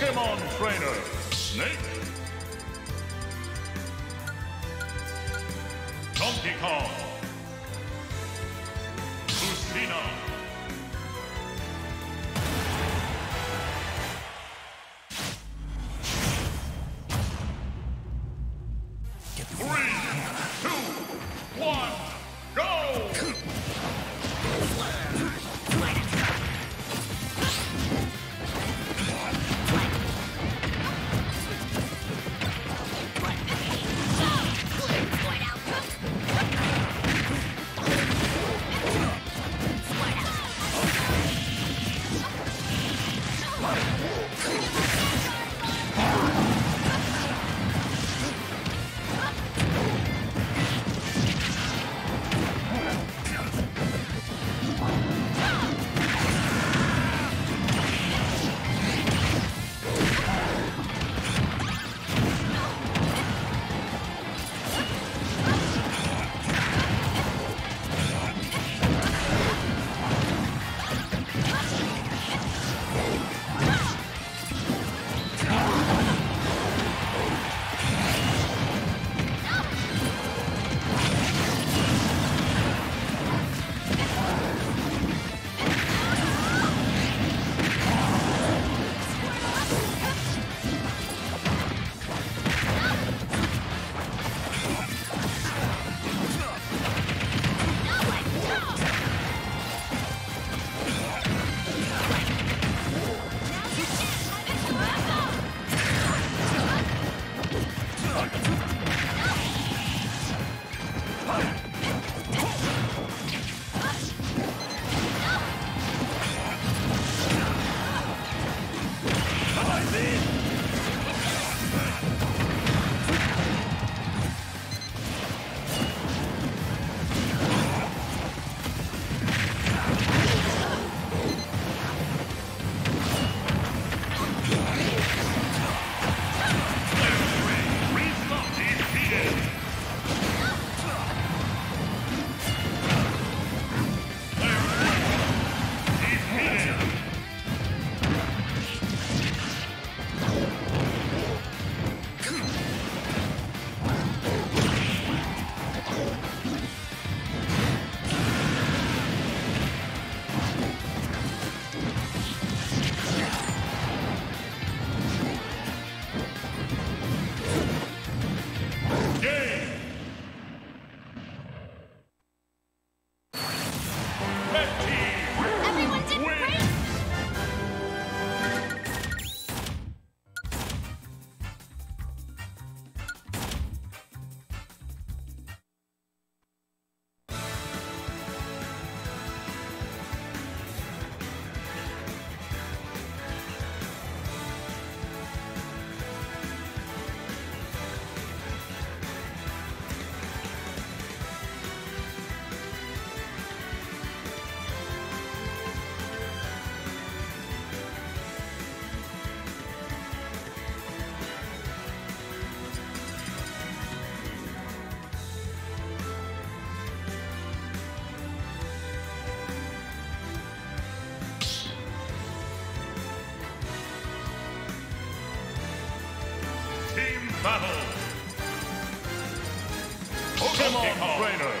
Pokemon Trainer, Snake. Donkey Kong. Lucina. Fuck. Battle. Pokemon Trainer,